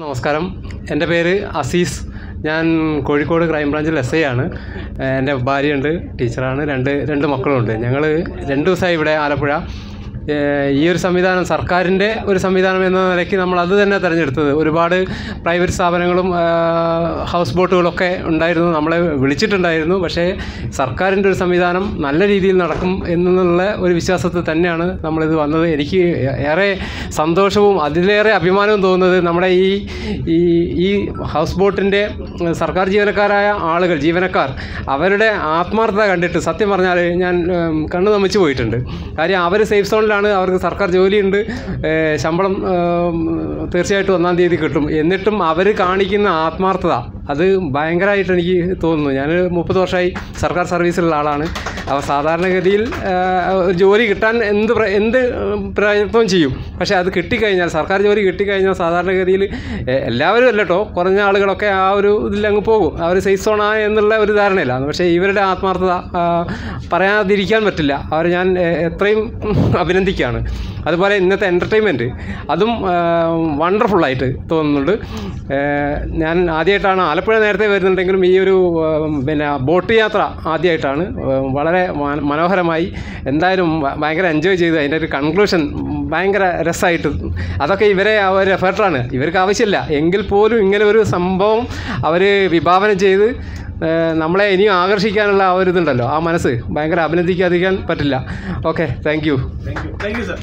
നമസ്കാരം. എന്റെ പേര് അസീസ്. ഞാൻ കോഴിക്കോട് ക്രൈംബ്രാഞ്ചിൽ എസ് ഐ ആണ്. എന്റെ ഭാര്യയുണ്ട് ടീച്ചറാണ്. രണ്ട് രണ്ട് മക്കളുണ്ട്. ഞങ്ങൾ രണ്ട് ദിവസമായി ഇവിടെ ആലപ്പുഴ. ഈ ഒരു സംവിധാനം സർക്കാരിന്റെ ഒരു സംവിധാനം എന്ന നിലയ്ക്ക് നമ്മൾ അത് തന്നെ തിരഞ്ഞെടുത്തത്. ഒരുപാട് പ്രൈവറ്റ് സ്ഥാപനങ്ങളും ഹൗസ് ബോട്ടുകളൊക്കെ ഉണ്ടായിരുന്നു. നമ്മളെ വിളിച്ചിട്ടുണ്ടായിരുന്നു. പക്ഷേ സർക്കാരിന്റെ ഒരു സംവിധാനം നല്ല രീതിയിൽ നടക്കും എന്നുള്ള ഒരു വിശ്വാസത്തിൽ തന്നെയാണ് നമ്മളിത് വന്നത്. എനിക്ക് ഏറെ സന്തോഷവും അതിലേറെ അഭിമാനവും തോന്നുന്നത് നമ്മുടെ ഈ ഈ ഈ ഹൗസ് ബോട്ടിന്റെ സർക്കാർ ജീവനക്കാരായ ആളുകൾ ജീവനക്കാർ അവരുടെ ആത്മാർത്ഥത കണ്ടിട്ട് സത്യം പറഞ്ഞാൽ ഞാൻ കണ്ണു നമിച്ച് പോയിട്ടുണ്ട്. കാര്യം അവർ സേഫ് സോണിലാണ് അവർക്ക് സർക്കാർ ജോലിയുണ്ട്. ശമ്പളം തീർച്ചയായിട്ടും ഒന്നാം തീയതി കിട്ടും. എന്നിട്ടും അവർ കാണിക്കുന്ന ആത്മാർത്ഥത അത് ഭയങ്കരമായിട്ട് എനിക്ക് തോന്നുന്നു. ഞാൻ മുപ്പത് വർഷമായി സർക്കാർ സർവീസിലുള്ള ആളാണ്. അപ്പോൾ സാധാരണഗതിയിൽ ജോലി കിട്ടാൻ എന്ത് എന്ത് പ്രയത്നവും ചെയ്യും. പക്ഷേ അത് കിട്ടിക്കഴിഞ്ഞാൽ സർക്കാർ ജോലി കിട്ടിക്കഴിഞ്ഞാൽ സാധാരണഗതിയിൽ എല്ലാവരും അല്ല കേട്ടോ കുറഞ്ഞ ആളുകളൊക്കെ ആ ഒരു ഇതിലങ്ങ് പോകും. അവർ ഒരു സോണാ എന്നുള്ള ഒരു ധാരണയില്ല പക്ഷേ ഇവരുടെ ആത്മാർത്ഥത പറയാതിരിക്കാൻ പറ്റില്ല. അവർ ഞാൻ എത്രയും അഭിനന്ദിക്കുകയാണ്. അതുപോലെ ഇന്നത്തെ എന്റർടൈൻമെന്റ് അതും വണ്ടർഫുള്ളായിട്ട് തോന്നുന്നുണ്ട്. ഞാൻ ആദ്യമായിട്ടാണ് ആലപ്പുഴ നേരത്തെ വരുന്നുണ്ടെങ്കിലും ഈ ഒരു പിന്നെ ബോട്ട് യാത്ര ആദ്യമായിട്ടാണ് വളരെ മനോഹരമായി എന്തായാലും ഭയങ്കര എൻജോയ് ചെയ്തു അതിന്റെ ഒരു കൺക്ലൂഷൻ ഭയങ്കര രസമായിട്ട് അതൊക്കെ ഇവരെ ഒരു എഫേർട്ടാണ് ഇവർക്ക് ആവശ്യമില്ല. എങ്കിൽ പോലും ഇങ്ങനെ ഒരു സംഭവം അവർ വിഭാവനം ചെയ്ത് നമ്മളെ ഇനിയും ആകർഷിക്കാനുള്ള ആ ഒരു ഇതുണ്ടല്ലോ ആ മനസ്സ് ഭയങ്കര അഭിനന്ദിക്കാതിരിക്കാൻ പറ്റില്ല. Okay thank you thank you sir